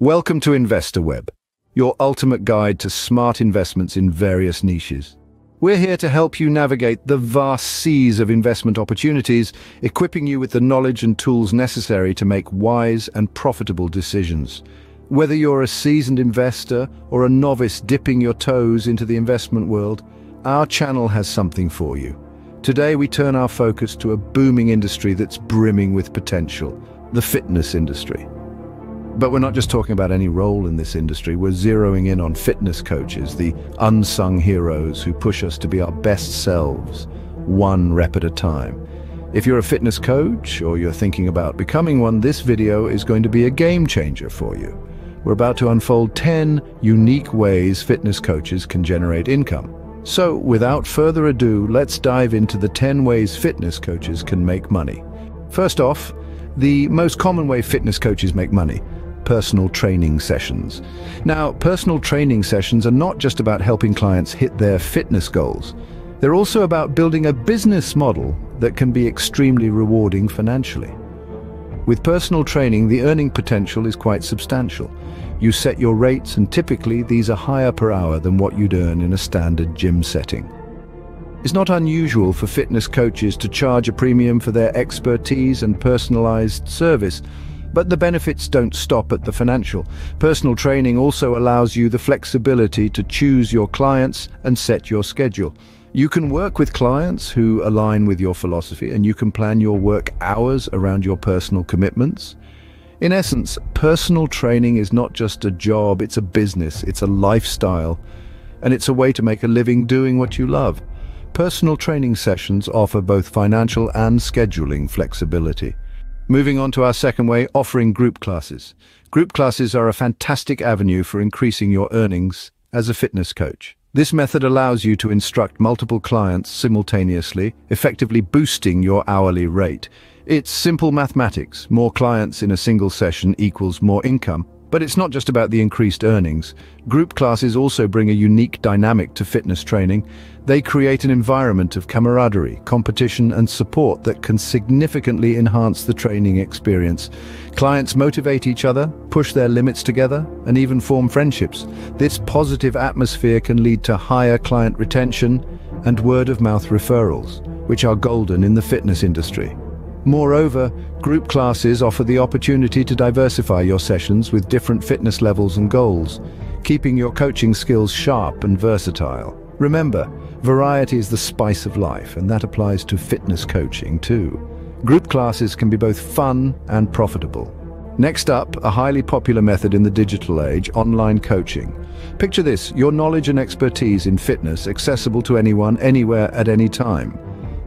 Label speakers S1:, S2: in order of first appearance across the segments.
S1: Welcome to InvestorWeb, your ultimate guide to smart investments in various niches. We're here to help you navigate the vast seas of investment opportunities, equipping you with the knowledge and tools necessary to make wise and profitable decisions. Whether you're a seasoned investor or a novice dipping your toes into the investment world, our channel has something for you. Today we turn our focus to a booming industry that's brimming with potential, the fitness industry. But we're not just talking about any role in this industry, we're zeroing in on fitness coaches, the unsung heroes who push us to be our best selves, one rep at a time. If you're a fitness coach or you're thinking about becoming one, this video is going to be a game changer for you. We're about to unfold 10 unique ways fitness coaches can generate income. So without further ado, let's dive into the 10 ways fitness coaches can make money. First off, the most common way fitness coaches make money personal training sessions. Now, personal training sessions are not just about helping clients hit their fitness goals. They're also about building a business model that can be extremely rewarding financially. With personal training, the earning potential is quite substantial. You set your rates and typically these are higher per hour than what you'd earn in a standard gym setting. It's not unusual for fitness coaches to charge a premium for their expertise and personalized service, but the benefits don't stop at the financial. Personal training also allows you the flexibility to choose your clients and set your schedule. You can work with clients who align with your philosophy and you can plan your work hours around your personal commitments. In essence, personal training is not just a job, it's a business, it's a lifestyle, and it's a way to make a living doing what you love. Personal training sessions offer both financial and scheduling flexibility. Moving on to our second way, offering group classes. Group classes are a fantastic avenue for increasing your earnings as a fitness coach. This method allows you to instruct multiple clients simultaneously, effectively boosting your hourly rate. It's simple mathematics. More clients in a single session equals more income, but it's not just about the increased earnings. Group classes also bring a unique dynamic to fitness training. They create an environment of camaraderie, competition and support that can significantly enhance the training experience. Clients motivate each other, push their limits together, and even form friendships. This positive atmosphere can lead to higher client retention and word-of-mouth referrals, which are golden in the fitness industry. Moreover, group classes offer the opportunity to diversify your sessions with different fitness levels and goals, keeping your coaching skills sharp and versatile. Remember, variety is the spice of life, and that applies to fitness coaching too. Group classes can be both fun and profitable. Next up, a highly popular method in the digital age, online coaching. Picture this, your knowledge and expertise in fitness accessible to anyone, anywhere, at any time.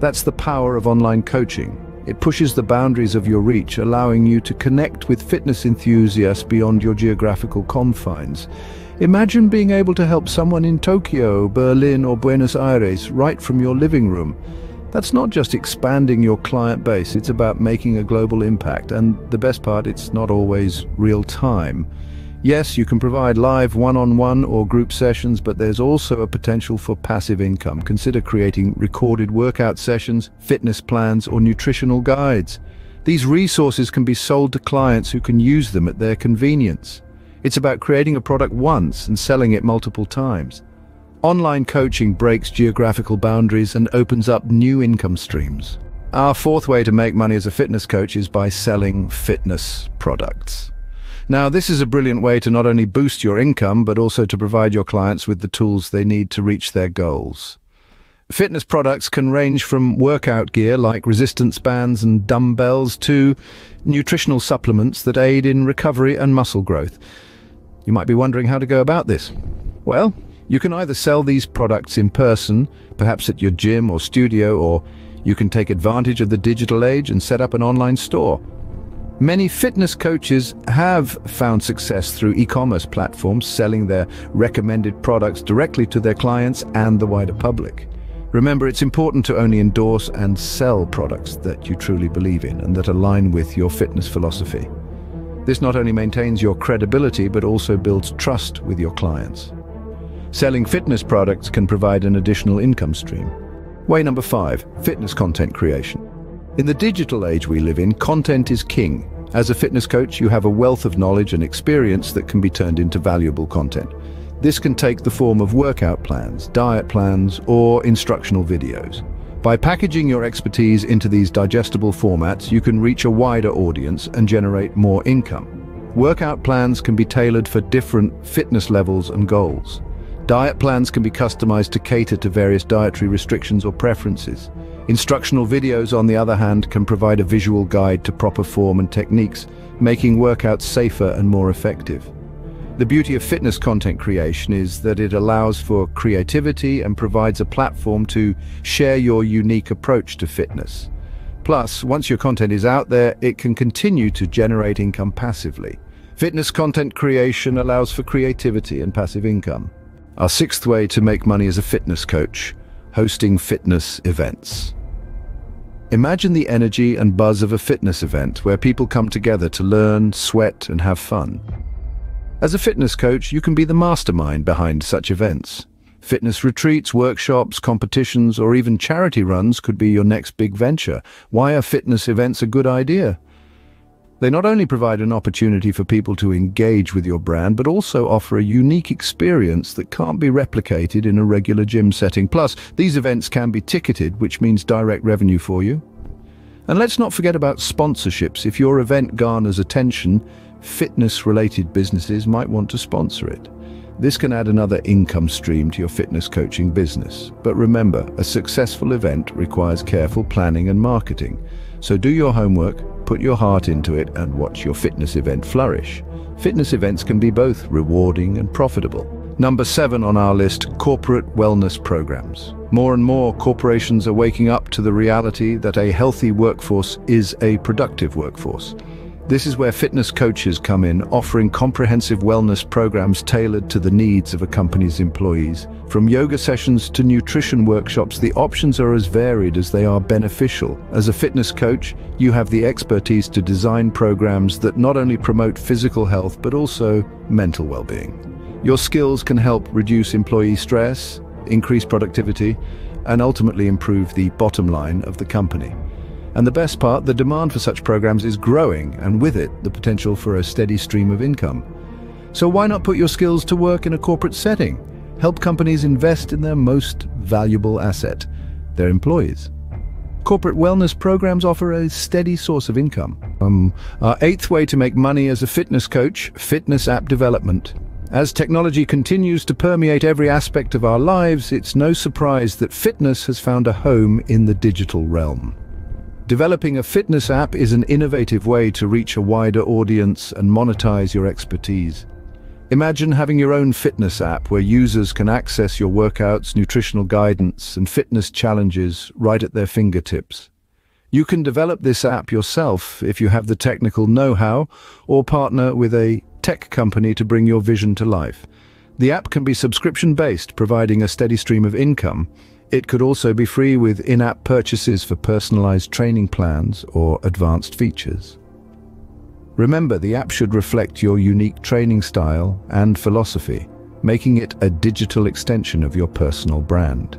S1: That's the power of online coaching. It pushes the boundaries of your reach, allowing you to connect with fitness enthusiasts beyond your geographical confines. Imagine being able to help someone in Tokyo, Berlin or Buenos Aires right from your living room. That's not just expanding your client base, it's about making a global impact. And the best part, it's not always real time. Yes, you can provide live one-on-one -on -one or group sessions, but there's also a potential for passive income. Consider creating recorded workout sessions, fitness plans, or nutritional guides. These resources can be sold to clients who can use them at their convenience. It's about creating a product once and selling it multiple times. Online coaching breaks geographical boundaries and opens up new income streams. Our fourth way to make money as a fitness coach is by selling fitness products. Now, this is a brilliant way to not only boost your income, but also to provide your clients with the tools they need to reach their goals. Fitness products can range from workout gear like resistance bands and dumbbells to nutritional supplements that aid in recovery and muscle growth. You might be wondering how to go about this. Well, you can either sell these products in person, perhaps at your gym or studio, or you can take advantage of the digital age and set up an online store. Many fitness coaches have found success through e-commerce platforms selling their recommended products directly to their clients and the wider public. Remember, it's important to only endorse and sell products that you truly believe in and that align with your fitness philosophy. This not only maintains your credibility, but also builds trust with your clients. Selling fitness products can provide an additional income stream. Way number five, fitness content creation. In the digital age we live in, content is king. As a fitness coach, you have a wealth of knowledge and experience that can be turned into valuable content. This can take the form of workout plans, diet plans, or instructional videos. By packaging your expertise into these digestible formats, you can reach a wider audience and generate more income. Workout plans can be tailored for different fitness levels and goals. Diet plans can be customized to cater to various dietary restrictions or preferences. Instructional videos, on the other hand, can provide a visual guide to proper form and techniques, making workouts safer and more effective. The beauty of fitness content creation is that it allows for creativity and provides a platform to share your unique approach to fitness. Plus, once your content is out there, it can continue to generate income passively. Fitness content creation allows for creativity and passive income. Our sixth way to make money as a fitness coach, hosting fitness events. Imagine the energy and buzz of a fitness event where people come together to learn, sweat, and have fun. As a fitness coach, you can be the mastermind behind such events. Fitness retreats, workshops, competitions, or even charity runs could be your next big venture. Why are fitness events a good idea? They not only provide an opportunity for people to engage with your brand, but also offer a unique experience that can't be replicated in a regular gym setting. Plus, these events can be ticketed, which means direct revenue for you. And let's not forget about sponsorships. If your event garners attention, fitness-related businesses might want to sponsor it. This can add another income stream to your fitness coaching business. But remember, a successful event requires careful planning and marketing. So do your homework, put your heart into it and watch your fitness event flourish. Fitness events can be both rewarding and profitable. Number seven on our list, corporate wellness programs. More and more corporations are waking up to the reality that a healthy workforce is a productive workforce. This is where fitness coaches come in, offering comprehensive wellness programs tailored to the needs of a company's employees. From yoga sessions to nutrition workshops, the options are as varied as they are beneficial. As a fitness coach, you have the expertise to design programs that not only promote physical health, but also mental well-being. Your skills can help reduce employee stress, increase productivity, and ultimately improve the bottom line of the company. And the best part, the demand for such programs is growing, and with it, the potential for a steady stream of income. So why not put your skills to work in a corporate setting? Help companies invest in their most valuable asset, their employees. Corporate wellness programs offer a steady source of income. Um, our eighth way to make money as a fitness coach, fitness app development. As technology continues to permeate every aspect of our lives, it's no surprise that fitness has found a home in the digital realm. Developing a fitness app is an innovative way to reach a wider audience and monetize your expertise. Imagine having your own fitness app where users can access your workouts, nutritional guidance, and fitness challenges right at their fingertips. You can develop this app yourself if you have the technical know-how or partner with a tech company to bring your vision to life. The app can be subscription-based, providing a steady stream of income, it could also be free with in-app purchases for personalized training plans or advanced features. Remember, the app should reflect your unique training style and philosophy, making it a digital extension of your personal brand.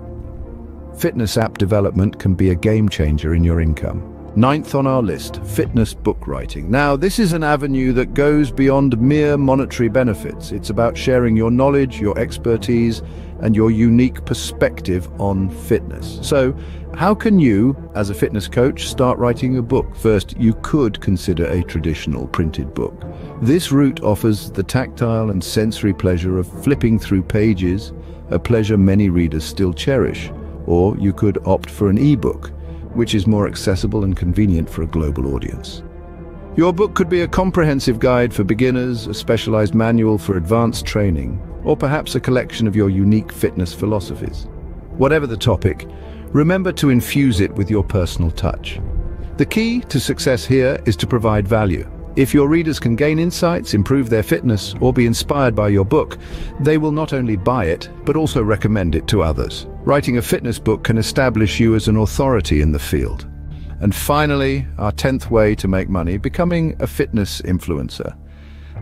S1: Fitness app development can be a game changer in your income. Ninth on our list, fitness book writing. Now, this is an avenue that goes beyond mere monetary benefits. It's about sharing your knowledge, your expertise, and your unique perspective on fitness. So, how can you, as a fitness coach, start writing a book? First, you could consider a traditional printed book. This route offers the tactile and sensory pleasure of flipping through pages, a pleasure many readers still cherish. Or you could opt for an e-book, which is more accessible and convenient for a global audience. Your book could be a comprehensive guide for beginners, a specialized manual for advanced training, or perhaps a collection of your unique fitness philosophies. Whatever the topic, remember to infuse it with your personal touch. The key to success here is to provide value. If your readers can gain insights, improve their fitness, or be inspired by your book, they will not only buy it, but also recommend it to others. Writing a fitness book can establish you as an authority in the field. And finally, our 10th way to make money, becoming a fitness influencer.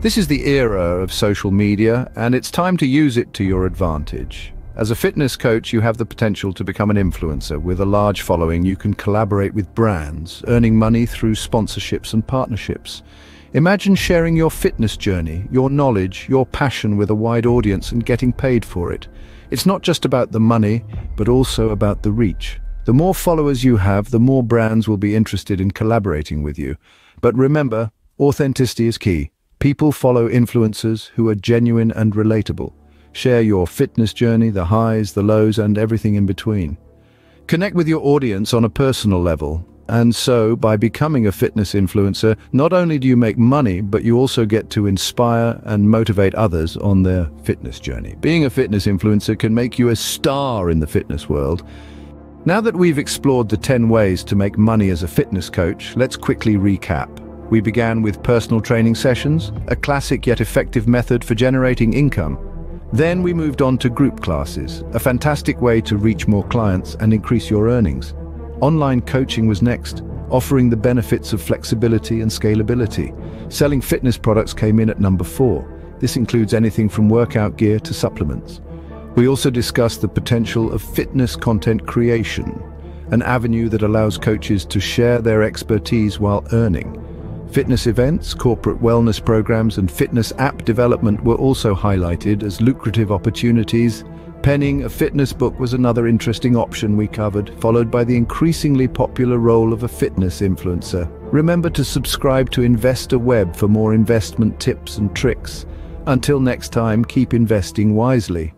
S1: This is the era of social media, and it's time to use it to your advantage. As a fitness coach, you have the potential to become an influencer. With a large following, you can collaborate with brands, earning money through sponsorships and partnerships. Imagine sharing your fitness journey, your knowledge, your passion with a wide audience and getting paid for it. It's not just about the money, but also about the reach. The more followers you have, the more brands will be interested in collaborating with you. But remember, authenticity is key. People follow influencers who are genuine and relatable. Share your fitness journey, the highs, the lows, and everything in between. Connect with your audience on a personal level, and so, by becoming a fitness influencer, not only do you make money, but you also get to inspire and motivate others on their fitness journey. Being a fitness influencer can make you a star in the fitness world. Now that we've explored the 10 ways to make money as a fitness coach, let's quickly recap. We began with personal training sessions, a classic yet effective method for generating income. Then we moved on to group classes, a fantastic way to reach more clients and increase your earnings. Online coaching was next, offering the benefits of flexibility and scalability. Selling fitness products came in at number four. This includes anything from workout gear to supplements. We also discussed the potential of fitness content creation, an avenue that allows coaches to share their expertise while earning. Fitness events, corporate wellness programs and fitness app development were also highlighted as lucrative opportunities. Penning a fitness book was another interesting option we covered, followed by the increasingly popular role of a fitness influencer. Remember to subscribe to Investor Web for more investment tips and tricks. Until next time, keep investing wisely.